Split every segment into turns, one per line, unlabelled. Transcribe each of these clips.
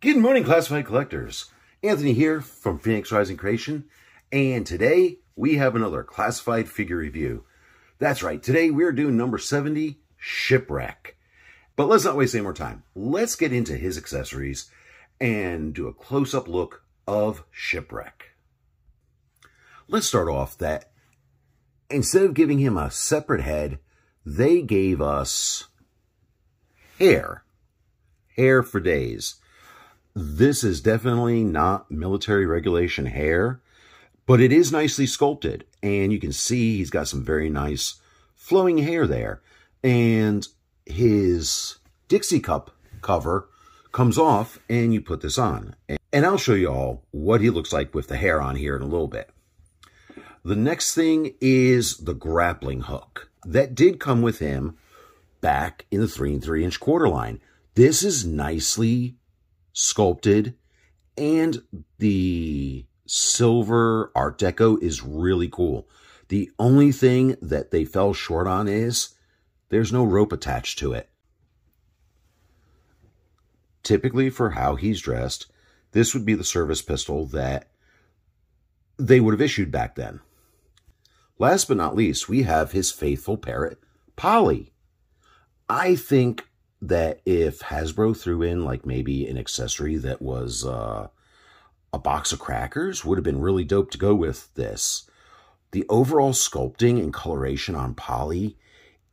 Good morning, classified collectors. Anthony here from Phoenix Rising Creation, and today we have another classified figure review. That's right, today we're doing number 70, Shipwreck. But let's not waste any more time. Let's get into his accessories and do a close-up look of Shipwreck. Let's start off that instead of giving him a separate head, they gave us hair. Hair for days. This is definitely not military regulation hair, but it is nicely sculpted. And you can see he's got some very nice flowing hair there. And his Dixie cup cover comes off and you put this on. And I'll show you all what he looks like with the hair on here in a little bit. The next thing is the grappling hook. That did come with him back in the 3 and 3 inch quarter line. This is nicely sculpted and the silver art deco is really cool. The only thing that they fell short on is there's no rope attached to it. Typically for how he's dressed, this would be the service pistol that they would have issued back then. Last but not least, we have his faithful parrot, Polly. I think that if Hasbro threw in like maybe an accessory that was uh, a box of crackers, would have been really dope to go with this. The overall sculpting and coloration on Polly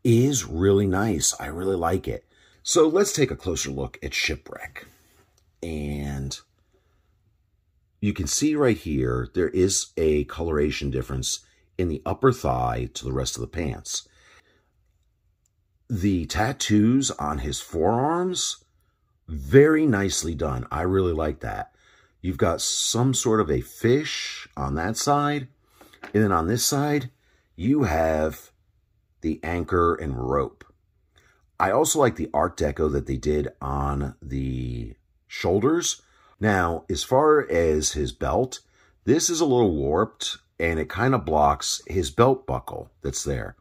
is really nice. I really like it. So let's take a closer look at Shipwreck. And you can see right here, there is a coloration difference in the upper thigh to the rest of the pants. The tattoos on his forearms, very nicely done. I really like that. You've got some sort of a fish on that side. And then on this side, you have the anchor and rope. I also like the art deco that they did on the shoulders. Now, as far as his belt, this is a little warped and it kind of blocks his belt buckle that's there.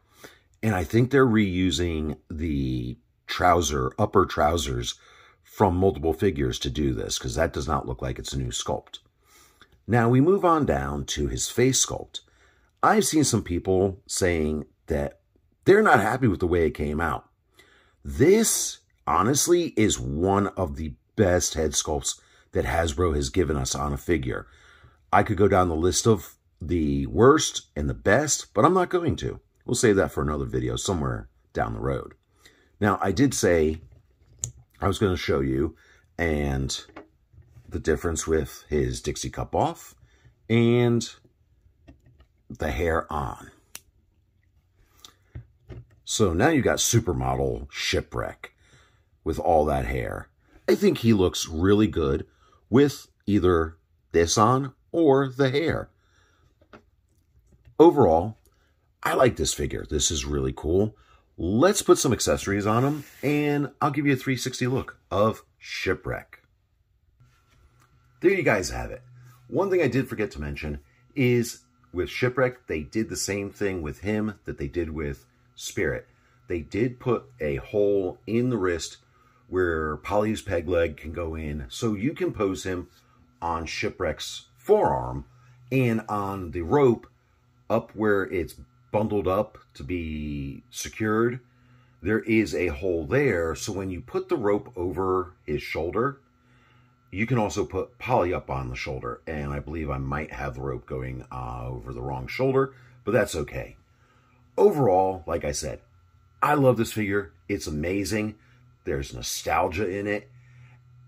And I think they're reusing the trouser, upper trousers from multiple figures to do this because that does not look like it's a new sculpt. Now we move on down to his face sculpt. I've seen some people saying that they're not happy with the way it came out. This, honestly, is one of the best head sculpts that Hasbro has given us on a figure. I could go down the list of the worst and the best, but I'm not going to. We'll save that for another video somewhere down the road. Now, I did say I was going to show you and the difference with his Dixie cup off and the hair on. So now you got supermodel shipwreck with all that hair. I think he looks really good with either this on or the hair. Overall, I like this figure. This is really cool. Let's put some accessories on him, and I'll give you a 360 look of Shipwreck. There you guys have it. One thing I did forget to mention is with Shipwreck, they did the same thing with him that they did with Spirit. They did put a hole in the wrist where Polly's peg leg can go in, so you can pose him on Shipwreck's forearm and on the rope up where it's bundled up to be secured, there is a hole there. So when you put the rope over his shoulder, you can also put Polly up on the shoulder. And I believe I might have the rope going uh, over the wrong shoulder, but that's okay. Overall, like I said, I love this figure. It's amazing. There's nostalgia in it.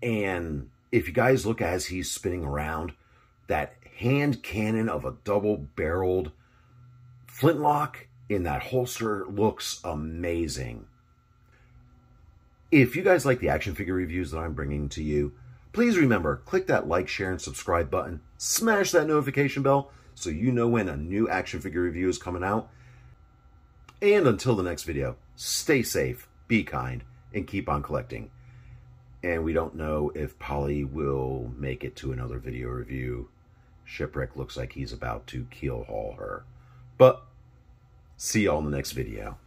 And if you guys look as he's spinning around, that hand cannon of a double-barreled flintlock in that holster looks amazing. If you guys like the action figure reviews that I'm bringing to you, please remember, click that like, share, and subscribe button. Smash that notification bell so you know when a new action figure review is coming out. And until the next video, stay safe, be kind, and keep on collecting. And we don't know if Polly will make it to another video review. Shipwreck looks like he's about to keel haul her. But see y'all in the next video.